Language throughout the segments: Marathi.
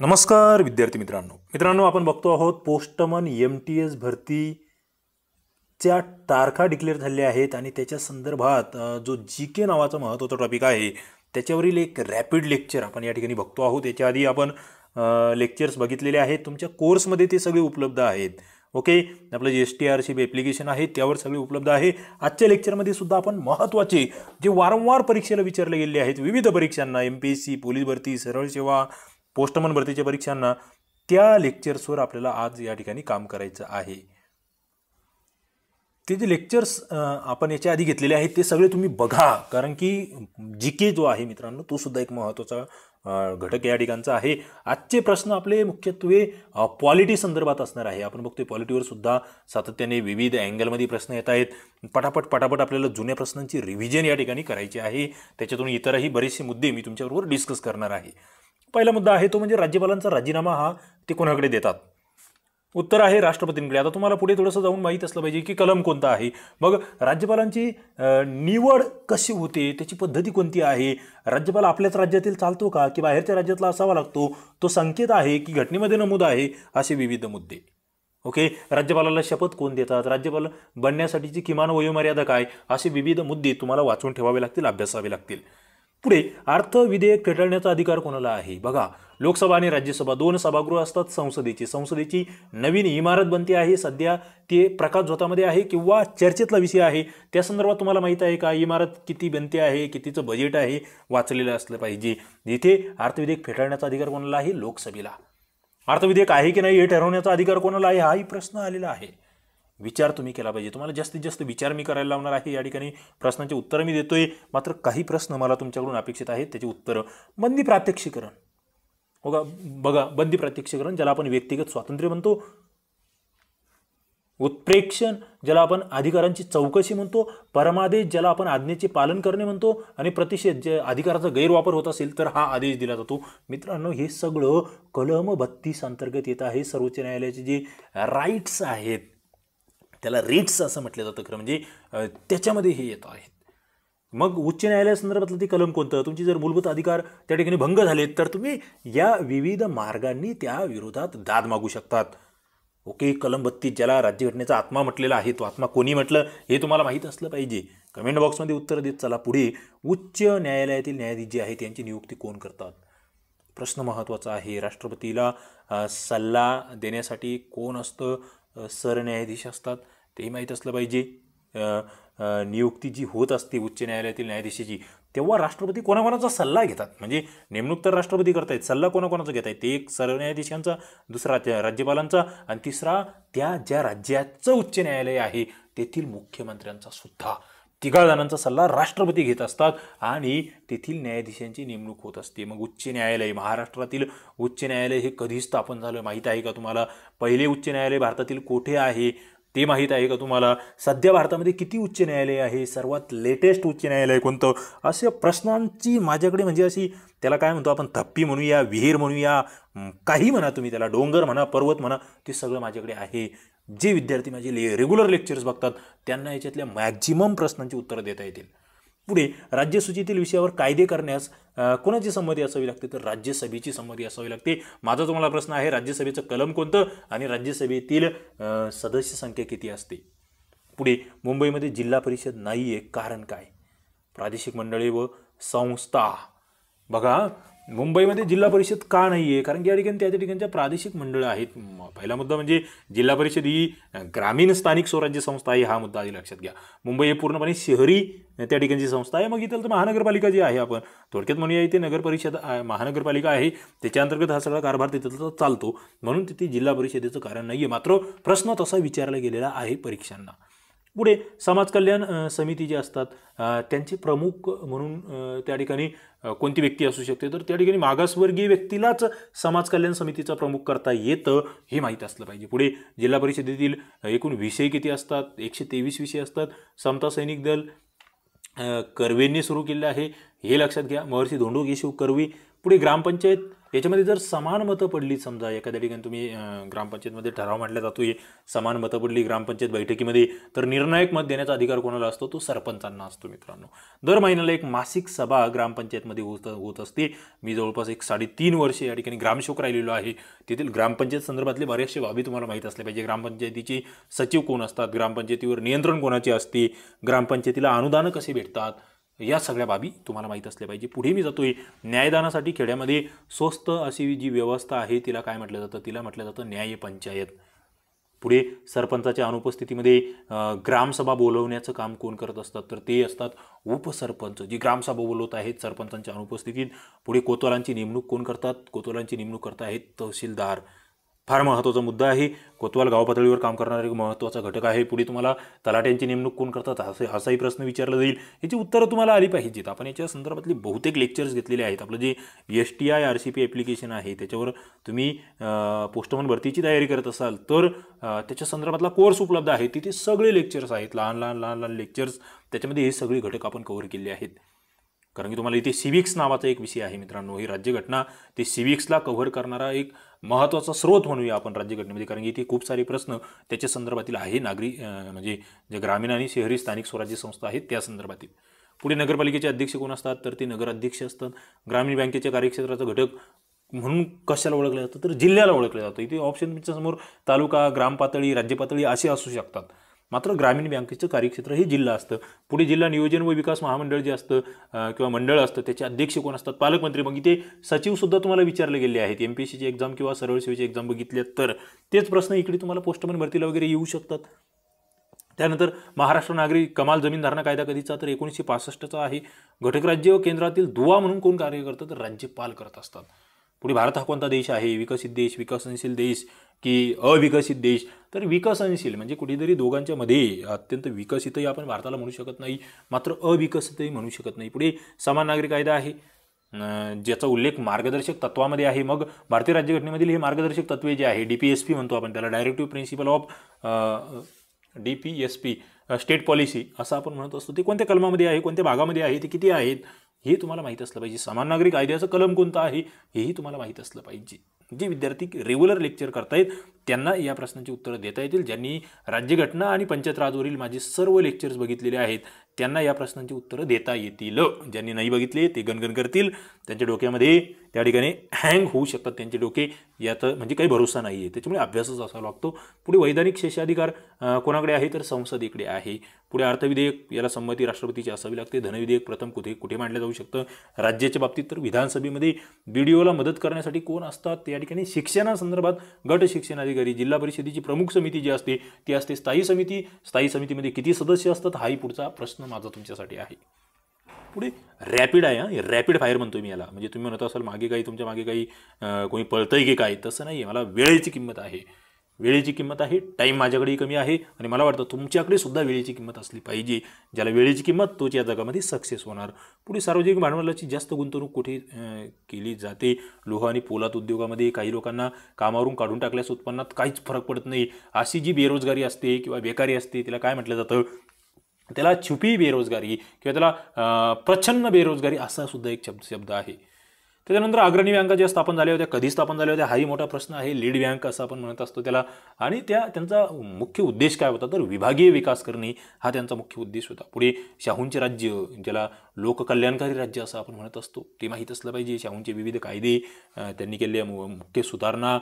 नमस्कार विद्यार्थी मित्रांनो. मित्रांनो आपण बघतो आहोत पोस्टमन एम टी एस भरतीच्या तारखा डिक्लेअर झालेल्या आहेत आणि त्याच्या संदर्भात जो जी के नावाचा महत्त्वाचा टॉपिक आहे त्याच्यावरील एक रॅपिड लेक्चर आपण या ठिकाणी बघतो आहोत. याच्या आधी आपण लेक्चर्स बघितलेले आहेत. तुमच्या कोर्समध्ये ते सगळे उपलब्ध आहेत. ओके? आपलं जे S T R C application आहे त्यावर सगळे उपलब्ध आहे. आजच्या लेक्चरमध्ये सुद्धा आपण महत्त्वाचे जे वारंवार परीक्षेला विचारले गेले आहेत विविध परीक्षांना M P S C police भरती सरळ सेवा पोस्टमन भरतीच्या परीक्षांना त्या लेक्चर्सवर आपल्याला आज या ठिकाणी काम करायचं आहे. ते जे लेक्चर्स आपण याच्या आधी घेतलेले आहेत ते सगळे तुम्ही बघा. कारण की जी के जो आहे मित्रांनो तो सुद्धा एक महत्त्वाचा घटक या ठिकाणचा आहे. आजचे प्रश्न आपले मुख्यत्वे पॉलिटी संदर्भात असणार आहे. आपण बघतोय पॉलिटीवर सुद्धा सातत्याने विविध अँगलमध्ये प्रश्न येत आहेत. पटापट पटापट आपल्याला जुन्या प्रश्नांची रिव्हिजन या ठिकाणी करायची आहे. त्याच्यातून इतरही बरेचसे मुद्दे मी तुमच्याबरोबर डिस्कस करणार आहे. पहिला मुद्दा आहे तो म्हणजे राज्यपालांचा राजीनामा हा ते कोणाकडे देतात? उत्तर आहे राष्ट्रपतींकडे. आता तुम्हाला पुढे थोडंसं जाऊन माहीत असलं पाहिजे की कलम कोणता आहे. मग राज्यपालांची निवड कशी होते? त्याची पद्धती कोणती आहे? राज्यपाल आपल्याच राज्यातील चालतो का? की बाहेरच्या राज्यातला असावा लागतो? तो संकेत आहे की घटनेमध्ये नमूद आहे असे विविध मुद्दे. ओके? राज्यपालाला शपथ कोण देतात? राज्यपाल बनण्यासाठीची किमान वयोमर्यादा काय? असे विविध मुद्दे तुम्हाला वाचून ठेवावे लागतील अभ्यासावे लागतील. पुढे अर्थ विधेयक फेटाळण्याचा अधिकार कोणाला आहे? बघा लोकसभा आणि राज्यसभा दोन सभागृह असतात संसदेची. संसदेची नवीन इमारत बनते आहे सध्या ते प्रकाश झोतामध्ये आहे किंवा चर्चेतला विषय आहे. त्या संदर्भात तुम्हाला माहीत आहे का इमारत किती बनते आहे कितीचं बजेट आहे वाचलेलं असलं पाहिजे. इथे अर्थविधेयक फेटाळण्याचा अधिकार कोणाला आहे? लोकसभेला. अर्थविधेयक आहे की नाही हे ठरवण्याचा अधिकार कोणाला आहे? हाही प्रश्न आलेला आहे. विचार तुम्ही केला पाहिजे. तुम्हाला जास्तीत जास्त विचार मी करायला लावणार आहे. या ठिकाणी प्रश्नांचे उत्तरं मी देतोय. मात्र काही प्रश्न मला तुमच्याकडून अपेक्षित आहेत त्याची उत्तरं बंदी प्रात्यक्षिकरण. बघा बघा बंदी प्रात्यक्षिकरण ज्याला आपण व्यक्तिगत स्वातंत्र्य म्हणतो उत्प्रेक्षण ज्याला आपण अधिकारांची चौकशी म्हणतो परमादेश ज्याला आपण आज्ञेचे पालन करणे म्हणतो आणि प्रतिषेध जे अधिकाराचा गैरवापर होत असेल तर हा आदेश दिला जातो. मित्रांनो हे सगळं कलम बत्तीस अंतर्गत येत आहे. सर्वोच्च न्यायालयाचे जे राईट्स आहेत त्याला रिट्स असं म्हटलं जातं खरं म्हणजे त्याच्यामध्ये हे येत आहेत मग उच्च न्यायालयासंदर्भातलं ते कलम कोणतं? तुमची जर मूलभूत अधिकार त्या ठिकाणी भंग झालेत तर तुम्ही या विविध मार्गांनी त्या विरोधात दाद मागू शकतात. ओके कलम बत्तीस ज्याला राज्यघटनेचा आत्मा म्हटलेला आहे तो आत्मा कोणी म्हटलं हे तुम्हाला माहीत असलं पाहिजे. कमेंट बॉक्समध्ये उत्तर देत चला पुढे. उच्च न्यायालयातील न्यायाधीश जे आहेत यांची नियुक्ती कोण करतात? प्रश्न महत्त्वाचा आहे. राष्ट्रपतीला सल्ला देण्यासाठी कोण असतं? सरन्यायाधीश असतात. तेही माहीत असलं पाहिजे. नियुक्ती जी होत असते उच्च न्यायालयातील न्यायाधीशाची तेव्हा राष्ट्रपती कोणाकोणाचा सल्ला घेतात? म्हणजे नेमणूक तर राष्ट्रपती करतायत सल्ला कोणाकोणाचा घेत आहेत ते एक सरन्यायाधीशांचा दुसरा त्या राज्यपालांचा आणि तिसरा त्या ज्या राज्याचं उच्च न्यायालय आहे तेथील मुख्यमंत्र्यांचा सुद्धा. तिघाजणांचा सल्ला राष्ट्रपती घेत असतात आणि तेथील न्यायाधीशांची नेमणूक होत असते. मग उच्च न्यायालय महाराष्ट्रातील उच्च न्यायालय हे कधी स्थापन झालं माहीत आहे का तुम्हाला? पहिले उच्च न्यायालय भारतातील कोठे आहे ते माहीत आहे का तुम्हाला? सध्या भारतामध्ये किती उच्च न्यायालय आहे? सर्वात लेटेस्ट उच्च न्यायालय कोणतं? अशा प्रश्नांची माझ्याकडे म्हणजे अशी त्याला काय म्हणतो आपण थप्पी म्हणूया विहीर म्हणूया काही म्हणा तुम्ही त्याला डोंगर म्हणा पर्वत म्हणा ते सगळं माझ्याकडे आहे. जे विद्यार्थी माझे ले रेग्युलर लेक्चर्स बघतात त्यांना याच्यातल्या मॅक्झिमम प्रश्नांची उत्तरं देता येतील. पुढे राज्यसूचीतील विषयावर कायदे करण्यास कोणाची संमती असावी लागते? तर राज्यसभेची संमती असावी लागते. माझा तुम्हाला प्रश्न आहे राज्यसभेचं कलम कोणतं आणि राज्यसभेतील सदस्य संख्या किती असते? पुढे मुंबईमध्ये जिल्हा परिषद नाही आहे कारण काय? प्रादेशिक मंडळे व संस्था. बघा मुंबईमध्ये जिल्हा परिषद का नाही आहे कारण की या ठिकाणी त्या त्या ठिकाणच्या प्रादेशिक मंडळं आहेत. म, पहिला मुद्दा म्हणजे जिल्हा परिषद ही ग्रामीण स्थानिक स्वराज्य संस्था आहे हा मुद्दा आधी लक्षात घ्या. मुंबई हे पूर्णपणे शहरी त्या ठिकाणची संस्था आहे. मग इथं तर महानगरपालिका जी आहे आपण थोडक्यात म्हणूया इथे नगर परिषद महानगरपालिका आहे. त्याच्या अंतर्गत हा सगळा कारभार तिथं चालतो. म्हणून तिथे जिल्हा परिषदेचं कारण नाही आहे मात्र प्रश्न तसा विचारला गेलेला आहे परीक्षांना. पुढे समाज कल्याण समिती जी असतात त्यांचे प्रमुख म्हणून त्या ठिकाणी कोणती व्यक्ती असू शकते? तर त्या ठिकाणी मागासवर्गीय व्यक्तीलाच समाज कल्याण समितीचा प्रमुख करता येतं हे माहीत असलं पाहिजे. पुढे जिल्हा परिषदेतील एकूण विषय किती असतात? एकशे तेवीस विषय असतात. समता सैनिक दल कर्वेंनी सुरू केले आहे. हे लक्षात घ्या. महर्षी धोंडो केशव कर्वे. पुढे ग्रामपंचायत याच्यामध्ये जर समान मतं पडली समजा एखाद्या ठिकाणी तुम्ही ग्रामपंचायतमध्ये ठराव मांडला आहे समान मतं पडली ग्रामपंचायत बैठकीमध्ये तर निर्णायक मत देण्याचा अधिकार कोणाला असतो? तो सरपंचांना असतो मित्रांनो. दर महिन्याला एक मासिक सभा ग्रामपंचायतमध्ये होत होत असते. मी जवळपास एक साडेतीन वर्षे या ठिकाणी ग्रामशोक राहिलेलो आहे. तेथील ग्रामपंचायत संदर्भातले बरेचसे बाबी तुम्हाला माहीत असले पाहिजे. ग्रामपंचायतीचे सचिव कोण असतात? ग्रामपंचायतीवर नियंत्रण कोणाचे असते? ग्रामपंचायतीला अनुदानं कसे भेटतात? या सगळ्या बाबी तुम्हाला माहीत असल्या पाहिजे. पुढे मी जातोय. न्यायदानासाठी खेड्यामध्ये स्वस्त अशी जी व्यवस्था आहे तिला काय म्हटलं जातं? तिला म्हटलं जातं न्याय पंचायत. पुढे सरपंचाच्या अनुपस्थितीमध्ये ग्रामसभा बोलवण्याचं काम कोण करत असतात? तर ते असतात उपसरपंच. जी ग्रामसभा बोलवत आहेत सरपंचांच्या अनुपस्थितीत. पुढे कोतवालांची नेमणूक कोण करतात? कोतवालांची नेमणूक करत आहेत तहसीलदार. फार महत्त्वाचा मुद्दा आहे. कोतवाल गाव पातळीवर काम करणारा एक महत्त्वाचा घटक आहे. पुढे तुम्हाला तलाट्यांची नेमणूक कोण करतात असे असाही प्रश्न विचारला जाईल. याची उत्तरं तुम्हाला आली पाहिजेत. आपण याच्या संदर्भातली बहुतेक लेक्चर्स घेतलेले आहेत. आपलं जे S T I R C P application आहे त्याच्यावर तुम्ही पोस्टमन भरतीची तयारी करत असाल तर त्याच्या संदर्भातला कोर्स उपलब्ध आहे तिथे सगळे लेक्चर्स आहेत. लहान लहान लहान लहान लेक्चर्स त्याच्यामध्ये हे सगळे घटक आपण कव्हर केले आहेत. कारण की तुम्हाला इथे सिविक्स नावाचा एक विषय आहे मित्रांनो. ही राज्यघटना ते सिविक्सला कव्हर करणारा एक महत्त्वाचा स्रोत म्हणूया आपण राज्यघटनेमध्ये. कारण की इथे खूप सारे प्रश्न त्याच्या संदर्भातील आहे. नागरी म्हणजे जे ग्रामीण आणि शहरी स्थानिक स्वराज्य संस्था आहेत त्या संदर्भातील. पुढे नगरपालिकेचे अध्यक्ष कोण असतात? तर ते नगराध्यक्ष असतात. ग्रामीण बँकेच्या कार्यक्षेत्राचा घटक म्हणून कशाला ओळखलं जातं? तर जिल्ह्याला ओळखलं जातं. इथे ऑप्शन तुमच्यासमोर तालुका ग्रामपातळी राज्यपातळी राज्य पातळी असे असू शकतात. मात्र ग्रामीण बँकेचं कार्यक्षेत्र हे जिल्हा असतं. पुढे जिल्हा नियोजन व विकास महामंडळ जे असतं किंवा मंडळ असतं त्याचे अध्यक्ष कोण असतात? पालकमंत्री. मग इथे सचिवसुद्धा तुम्हाला विचारले गेले आहेत. एम पी एस सीची एक्झाम किंवा सरळ सेवेची एक्झाम बघितल्या तर. तेच प्रश्न इकडे तुम्हाला पोस्टमन भरतीला वगैरे येऊ शकतात. त्यानंतर महाराष्ट्र नागरी कमाल जमीन धारणा कायदा कधीचा तर एकोणीसशे पासष्टचा आहे. घटक राज्य व केंद्रातील दुवा म्हणून कोण कार्य करतं? तर राज्यपाल करत असतात. पुढे भारत हा कोणता देश आहे? विकसित देश विकसनशील देश की अविकसित देश तर विकसनशील म्हणजे कुठेतरी दोघांच्या मध्ये अत्यंत विकसितही आपण भारताला म्हणू शकत नाही मात्र अविकसितही म्हणू शकत नाही. पुढे समान नागरिक कायदा आहे ज्याचा उल्लेख मार्गदर्शक तत्वामध्ये आहे. मग भारतीय राज्यघटनेमधील हे मार्गदर्शक तत्वे जे आहे डी पी एस पी म्हणतो आपण त्याला directive principle of D P S P state policy असं आपण म्हणत असतो. ते कोणत्या कलमामध्ये आहे कोणत्या भागामध्ये आहे ते किती आहेत हे तुम्हाला माहीत असलं पाहिजे. समान नागरिक कायद्याचं कलम कोणतं आहे हेही तुम्हाला माहीत असलं पाहिजे. जे विद्यार्थी रेग्युलर लेक्चर करतायत त्यांना या प्रश्नांची उत्तरं देता येतील. ज्यांनी राज्यघटना आणि पंचायत राजवरील माझे सर्व लेक्चर्स बघितलेले आहेत त्यांना या प्रश्नांची उत्तरं देता येतील. ज्यांनी नाही बघितले ते गणगण करतील. त्यांच्या डोक्यामध्ये त्या ठिकाणी हँग होऊ शकतात. त्यांचे डोके यात म्हणजे काही भरोसा नाही आहे त्याच्यामुळे अभ्यासच असावा लागतो. पुढे वैधानिक शेषाधिकार कोणाकडे आहे? तर संसदेकडे आहे. पुढे अर्थविधेयक याला संमती राष्ट्रपतीची असावी लागते. धनविधेयक प्रथम कुठे कुठे मांडलं जाऊ शकतं? राज्याच्या बाबतीत तर विधानसभेमध्ये बी डी ओला मदत करण्यासाठी कोण असतात? त्या ठिकाणी शिक्षणासंदर्भात गट शिक्षण अधिकारी जिल्हा परिषदेची प्रमुख समिती जी असते ती असते स्थायी समिती. स्थायी समितीमध्ये किती सदस्य असतात हाही पुढचा प्रश्न माझा तुमच्यासाठी आहे. पुढे रॅपिड आहे हां. रॅपिड फायर म्हणतो मी याला. म्हणजे तुम्ही म्हणत असाल मागे काही तुमच्या मागे काही कोणी पळतंय की काय तसं नाही आहे मला वेळेची किंमत आहे. वेळेची किंमत आहे टाईम माझ्याकडेही कमी आहे आणि मला वाटतं तुमच्याकडे सुद्धा वेळेची किंमत असली पाहिजे. ज्याला वेळेची किंमत तोच या जगामध्ये सक्सेस होणार. पुढे सार्वजनिक भांडवलाची जास्त गुंतवणूक कुठे केली जाते? लोह आणि पोलाद उद्योगामध्ये काही लोकांना कामावरून काढून टाकल्यास उत्पन्नात काहीच फरक पडत नाही. अशी जी बेरोजगारी असते किंवा बेकारी असते तिला काय म्हटलं जातं? त्याला छुपी बेरोजगारी किंवा त्याला प्रछन्न बेरोजगारी असा सुद्धा एक शब्द शब्द आहे. त्याच्यानंतर अग्रणी बँका ज्या स्थापन झाल्या होत्या कधी स्थापन झाल्या होत्या हाही मोठा प्रश्न आहे. लीड बँक असं आपण म्हणत असतो त्याला. आणि त्या त्यांचा मुख्य उद्देश काय होता तर विभागीय विकास करणे हा त्यांचा मुख्य उद्देश होता. पुढे शाहूंचे राज्य ज्याला लोककल्याणकारी राज्य असं आपण म्हणत असतो ते माहीत असलं पाहिजे. शाहूंचे विविध कायदे त्यांनी केले मु- मुख्य सुधारणा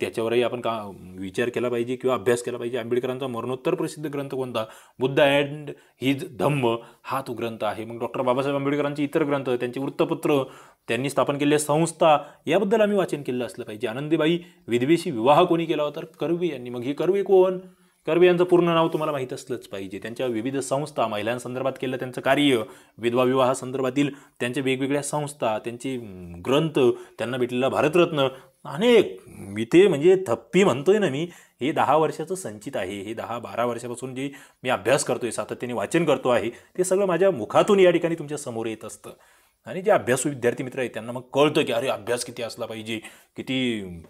त्याच्यावरही आपण का विचार केला पाहिजे किंवा अभ्यास केला पाहिजे. आंबेडकरांचा मरणोत्तर प्रसिद्ध ग्रंथ कोणता? बुद्ध अँड हिज धम्म हा तो ग्रंथ आहे. मग डॉक्टर बाबासाहेब आंबेडकरांचे इतर ग्रंथ त्यांचे वृत्तपत्र त्यांनी स्थापन केलेल्या संस्था याबद्दल आम्ही वाचन केलं असलं पाहिजे. आनंदीबाई विधवेशी विवाह कोणी केला होता? तर कर्वे यांनी. मग हे कर्वे कोण? कर्वे यांचं पूर्ण नाव तुम्हाला माहीत असलंच पाहिजे. त्यांच्या विविध संस्था महिलांसंदर्भात केलं त्यांचं कार्य. विधवा विवाहासंदर्भातील त्यांच्या वेगवेगळ्या संस्था त्यांचे ग्रंथ त्यांना भेटलेला भारतरत्न. अनेक. मी ते म्हणजे थप्पी म्हणतोय ना मी. हे दहा वर्षाचं संचित आहे. हे दहा बारा वर्षापासून जे मी अभ्यास करतोय सातत्याने वाचन करतो आहे ते सगळं माझ्या मुखातून या ठिकाणी तुमच्यासमोर येत असतं. आणि जे अभ्यासू विद्यार्थी मित्र आहेत त्यांना मग कळतं की अरे अभ्यास किती असला पाहिजे किती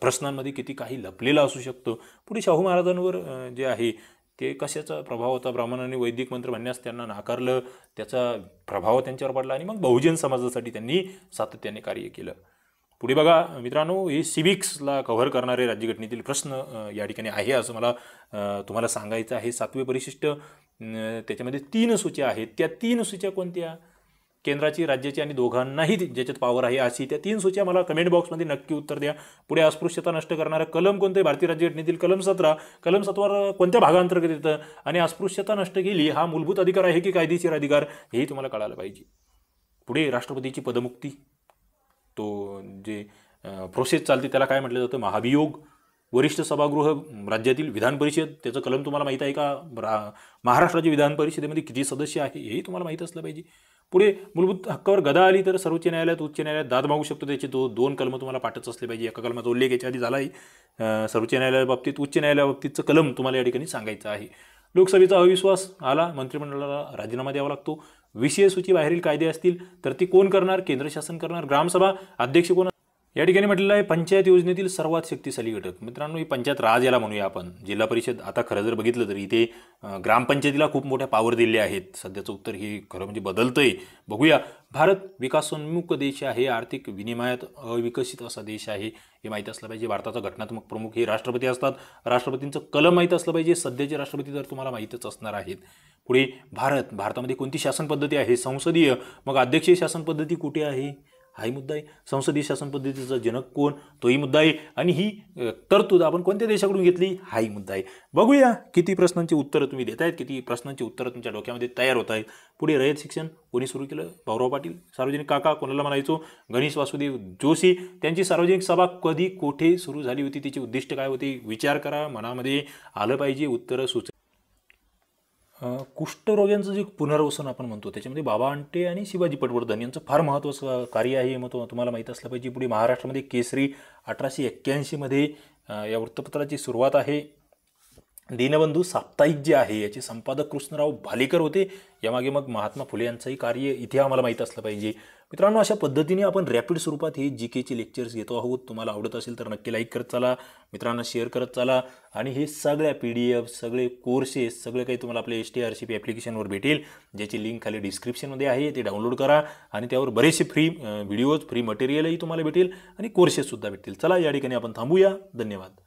प्रश्नांमध्ये किती काही लपलेलं असू शकतं. पुढे शाहू महाराजांवर जे आहे ते कशाचा प्रभाव होता? ब्राह्मणांनी वैदिक मंत्र म्हणण्यास त्यांना नाकारलं त्याचा प्रभाव त्यांच्यावर पडला आणि मग बहुजन समाजासाठी त्यांनी सातत्याने कार्य केलं. पुढे बघा मित्रांनो हे सिविक्सला कव्हर करणारे राज्यघटनेतील प्रश्न या ठिकाणी आहे असं मला तुम्हाला सांगायचं आहे. सातवे परिशिष्ट त्याच्यामध्ये तीन सूच्या आहेत. त्या तीन सूच्या कोणत्या? केंद्राची राज्याची आणि दोघांनाही ज्याच्यात पॉवर आहे अशी त्या तीन सूच्या मला कमेंट बॉक्समध्ये नक्की उत्तर द्या. पुढे अस्पृश्यता नष्ट करणारं कलम कोणते भारतीय राज्यघटनेतील कलम सतरा. कलम सतरा कोणत्या भागांतर्गत येतं? आणि अस्पृश्यता नष्ट केली हा मूलभूत अधिकार आहे की कायदेशीर अधिकार? हेही तुम्हाला कळायला पाहिजे. पुढे राष्ट्रपतीची पदमुक्ती. तो जे प्रोसेस चालते त्याला काय म्हटलं जातं? महाभियोग. वरिष्ठ सभागृह राज्यातील विधान परिषद. त्याचं कलम तुम्हाला माहीत आहे का? रा महाराष्ट्राच्या विधान परिषदेमध्ये किती सदस्य आहे? हेही तुम्हाला माहीत असलं पाहिजे. पुढे मूलभूत हक्कावर गदा आली तर सर्वोच्च न्यायालयात उच्च न्यायालयात दाद मागू शकतो. त्याचे तो दोन कलम तुम्हाला पाठच असले पाहिजे. एका कलमाचा उल्लेख याच्या आधी झाला आहे अं, सर्वोच्च न्यायालयाबाबतीत उच्च न्यायालयाबाबतीतचं कलम तुम्हाला या ठिकाणी सांगायचं आहे. लोकसभेचा अविश्वास आला मंत्रिमंडळाला राजीनामा द्यावा लागतो. विषय सूची बाहेरील कायदे असतील तर ती कोण करणार? केंद्र शासन करणार? ग्रामसभा अध्यक्ष कोण या ठिकाणी म्हटलेलं आहे पंचायत योजनेतील सर्वात शक्तिशाली घटक. मित्रांनो ही पंचायत राज याला म्हणूया आपण. जिल्हा परिषद आता खरं जर बघितलं तर इथे ग्रामपंचायतीला खूप मोठ्या पावर दिल्या आहेत. सध्याचं उत्तर हे खरं म्हणजे बदलतं आहे बघूया भारत विकासोन्मुख देश आहे आर्थिक विनिमयात अविकसित असा देश आहे. हे माहीत असलं पाहिजे भारताचा घटनात्मक प्रमुख हे राष्ट्रपती असतात. राष्ट्रपतींचं कलम माहीत असलं पाहिजे सध्याचे राष्ट्रपती तर तुम्हाला माहीतच असणार आहेत. पुढे भारत भारतामध्ये कोणती शासन पद्धती आहे? संसदीय. मग अध्यक्षीय शासन पद्धती कुठे आहे? हाही मुद्दा आहे. संसदीय शासन पद्धतीचा जनक कोण? तोही मुद्दा आहे. आणि ही तरतूद आपण कोणत्या देशाकडून घेतली? हाही मुद्दा आहे. बघूया किती प्रश्नांची उत्तरं तुम्ही देत आहेत किती प्रश्नांची उत्तरं तुमच्या डोक्यामध्ये तयार होत आहेत. पुढे रयत शिक्षण कोणी सुरू केलं? भाऊराव पाटील सार्वजनिक काका कोणाला म्हणायचो? गणेश वासुदेव जोशी. त्यांची सार्वजनिक सभा कधी कोठे सुरू झाली होती? तिचे उद्दिष्ट काय होते? विचार करा. मनामध्ये आलं पाहिजे उत्तरं सुच कुष्ठरोग्यांचं जे पुनर्वसन आपण म्हणतो त्याच्यामध्ये बाबा अंटे आणि शिवाजी पटवर्धन यांचं फार महत्त्वाचं कार्य आहे. हे मग तुम्हाला माहीत असलं पाहिजे पुढे महाराष्ट्रामध्ये केसरी अठराशे एक्क्याऐंशीमध्ये या वृत्तपत्राची सुरुवात आहे. दीनबंधू साप्ताहिक जे आहे याचे संपादक कृष्णराव भालेकर होते. यामागे मग महात्मा फुले यांचंही कार्य इथे आम्हाला माहीत असलं पाहिजे. मित्रांनो अशा पद्धतीने आपण रॅपिड स्वरूपात हे जी केचे लेक्चर्स घेतो आहोत. तुम्हाला आवडत असेल तर नक्की लाईक करत चाला. मित्रांना शेअर करत चाला. आणि हे सगळ्या पी डी एफ सगळे कोर्सेस सगळे काही तुम्हाला आपल्या S T R C P ॲप्लिकेशनवर भेटेल. ज्याची लिंक खाली डिस्क्रिप्शनमध्ये आहे ते डाउनलोड करा. आणि त्यावर बरेचसे फ्री व्हिडिओज फ्री मटेरियलही तुम्हाला भेटेल. आणि कोर्सेससुद्धा भेटतील. चला या ठिकाणी आपण थांबूया. धन्यवाद.